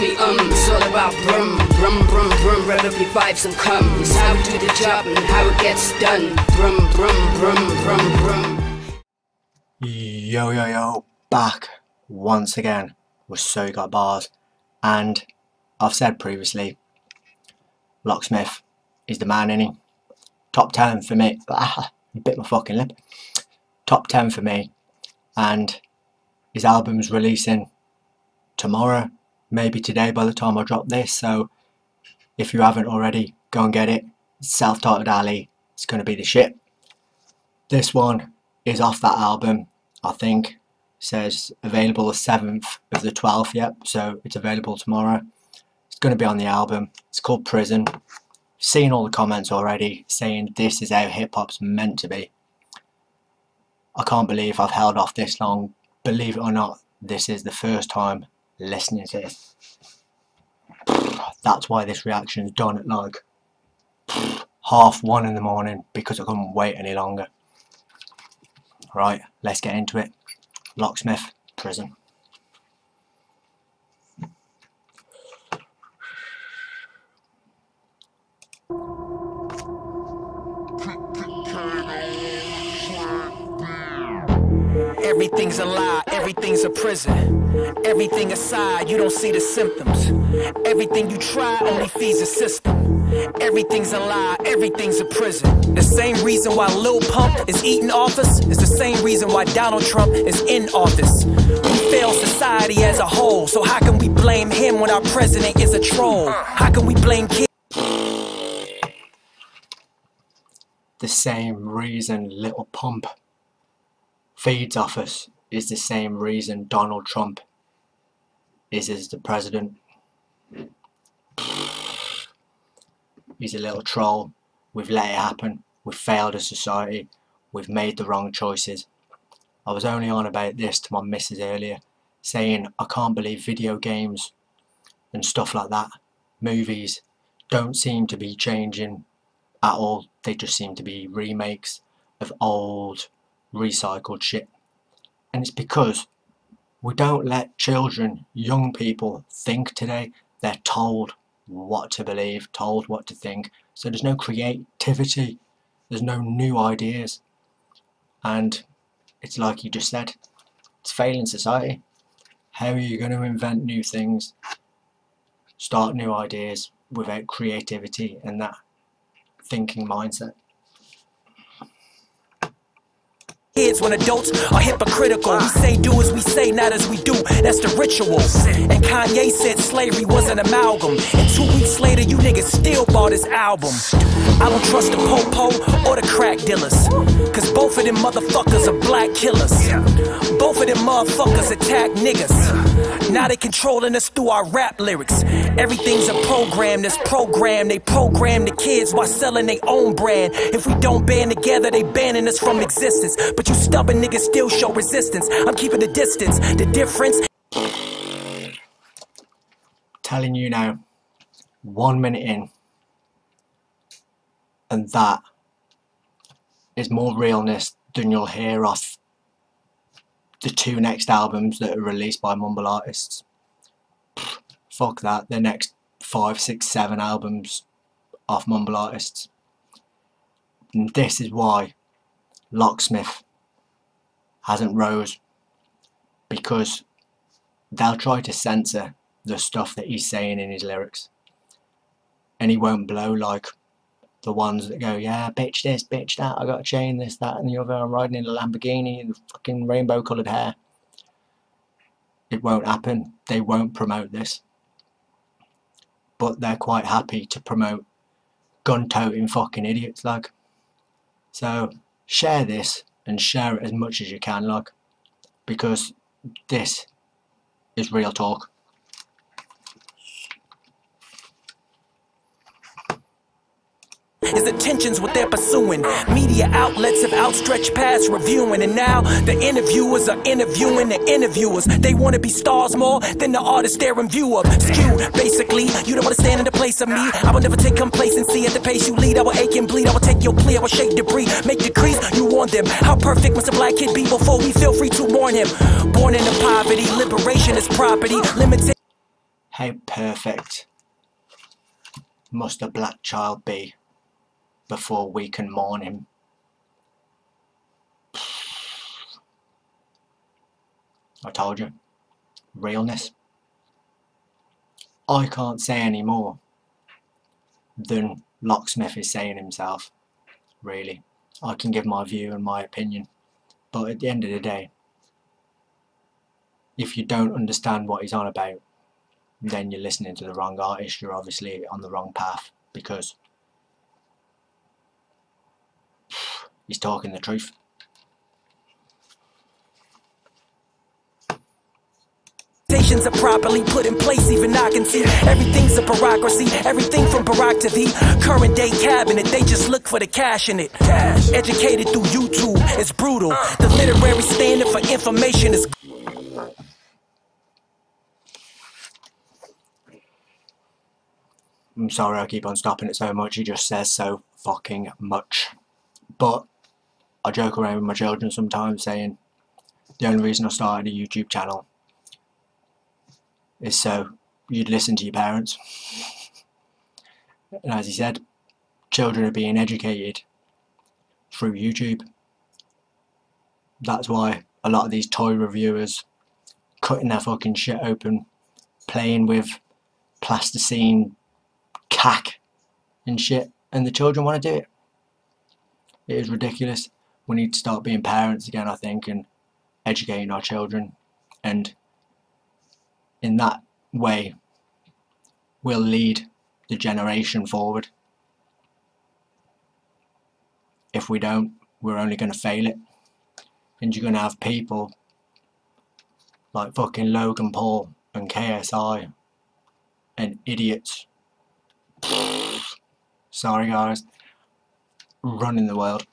me um. It's all about brum, brum, brum, brum. Rev vibes and come. It's how we do the job and how it gets done. Brum, brum, brum, brum, brum. Yo, yo, yo, back once again with So Got Bars. And I've said previously, Locksmith is the man, in Top 10 for me. Ah, bit my fucking lip. Top 10 for me. And his album's releasing tomorrow, maybe today by the time I drop this. So if you haven't already, go and get it. Self Titled Ali. It's going to be the shit. This one is off that album, I think. Says available the 7th of the 12th, yep, so it's available tomorrow. It's going to be on the album. It's called Prison. Seen all the comments already saying this is how hip hop's meant to be. I can't believe I've held off this long. Believe it or not, this is the first time listening to it. That's why this reaction is done at like half one in the morning because I couldn't wait any longer. Right, let's get into it. Locksmith, prison. Everything's a lie, everything's a prison. Everything aside, you don't see the symptoms. Everything you try only feeds the system. Everything's a lie, everything's a prison. The same reason why Lil Pump is eating office is the same reason why Donald Trump is in office. We fail society as a whole, so how can we blame him when our president is a troll? How can we blame kids? The same reason Little Pump feeds off us is the same reason Donald Trump is as the president. He's a little troll. We've let it happen. We've failed as society. We've made the wrong choices. I was only on about this to my missus earlier, saying I can't believe video games and stuff like that, movies, don't seem to be changing at all. They just seem to be remakes of old recycled shit. And it's because we don't let children, young people think today. They're told what to believe, told what to think. So there's no creativity, there's no new ideas. And it's like you just said, it's failing society. How are you going to invent new things, start new ideas without creativity and that thinking mindset? Kids when adults are hypocritical. We say do as we say, not as we do. That's the ritual. And Kanye said slavery was an amalgam. And two weeks later, you niggas still bought his album. I don't trust the popo or the crack dealers. Cause both of them motherfuckers are black killers. Both of them motherfuckers attack niggas. Now they controlling us through our rap lyrics. Everything's a program that's programmed. They program the kids while selling their own brand. If we don't band together, they banning us from existence. But you stubborn niggas still show resistance. I'm keeping the distance. The difference. Telling you now, one minute in, and that is more realness than you'll hear off the two next albums that are released by Mumble artists. Fuck that, the next five, six, seven albums off Mumble artists. And this is why Locksmith hasn't rose because they'll try to censor the stuff that he's saying in his lyrics. And he won't blow like the ones that go yeah bitch this bitch that I got a chain this that and the other I'm riding in a Lamborghini and the fucking rainbow coloured hair. It won't happen. They won't promote this. But they're quite happy to promote gun toting fucking idiots like. So share this and share it as much as you can like because this is real talk is the tensions what they're pursuing. Media outlets have outstretched past reviewing, and now the interviewers are interviewing the interviewers. They want to be stars more than the artists they're in view of. Skew, basically, you don't want to stand in the place of me. I will never take complacency at the pace you lead. I will ache and bleed. I will take your plea. I will shake debris, make decrees. You warn them. How perfect must a black kid be before we feel free to warn him? Born into poverty, liberation is property. Limited. How perfect must a black child be before we can mourn him? I told you. Realness. I can't say any more than Locksmith is saying himself, really. I can give my view and my opinion, but at the end of the day, if you don't understand what he's on about, then you're listening to the wrong artist, you're obviously on the wrong path because he's talking the truth. Expectations are properly put in place, even I can see everything's a bureaucracy. Everything from Barack to the current day cabinet, they just look for the cash in it. Cash. Educated through YouTube, it's brutal. Uh. The literary standard for information is. I'm sorry I keep on stopping it so much, he just says so fucking much. But I joke around with my children sometimes saying the only reason I started a YouTube channel is so you'd listen to your parents. and as he said, children are being educated through YouTube. That's why a lot of these toy reviewers cutting their fucking shit open, playing with plasticine cack and shit, and the children want to do it. It is ridiculous. We need to start being parents again, I think, and educating our children. And in that way, we'll lead the generation forward. If we don't, we're only going to fail it. And you're going to have people like fucking Logan Paul and KSI and idiots Sorry guys. Running the world.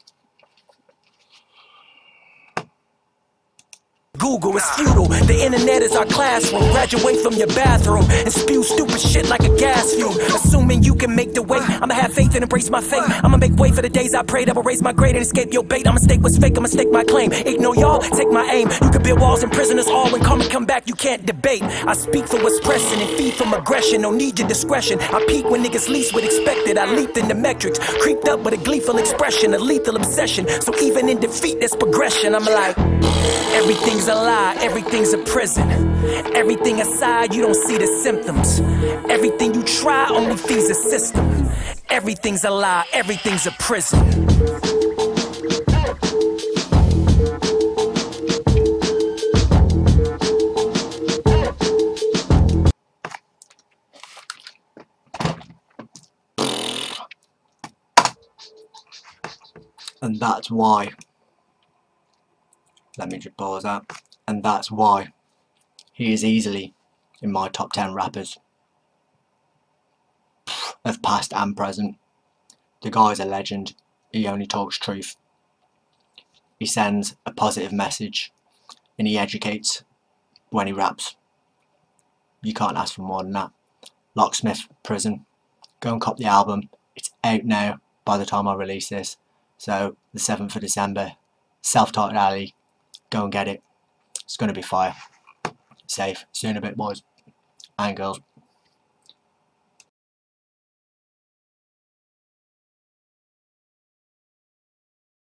Google is futile. The internet is our classroom. Graduate from your bathroom and spew stupid shit like a gas fume. Assuming you can make the weight. I'ma have faith and embrace my fate. I'ma make way for the days I prayed. I will raise my grade and escape your bait. I'ma stake what's fake. I'ma stake my claim. Ignore y'all, take my aim. You can build walls and prisoners all when come and come back. You can't debate. I speak for what's pressing and feed from aggression. No need your discretion. I peak when niggas least would expect it. I leaped in the metrics. Creeped up with a gleeful expression, a lethal obsession. So even in defeat, there's progression. I'm like, everything's a lie, everything's a prison. Everything aside, you don't see the symptoms. Everything you try only feeds the system. Everything's a lie, everything's a prison. And that's why let me just pause that. And that's why he is easily in my top 10 rappers of past and present. The guy's a legend. He only talks truth. He sends a positive message and he educates when he raps. You can't ask for more than that. Locksmith Prison. Go and cop the album. It's out now by the time I release this. So the 7th of December. Self-titled Ali. Go and get it. It's going to be fire. Safe. In a bit, boys and girls.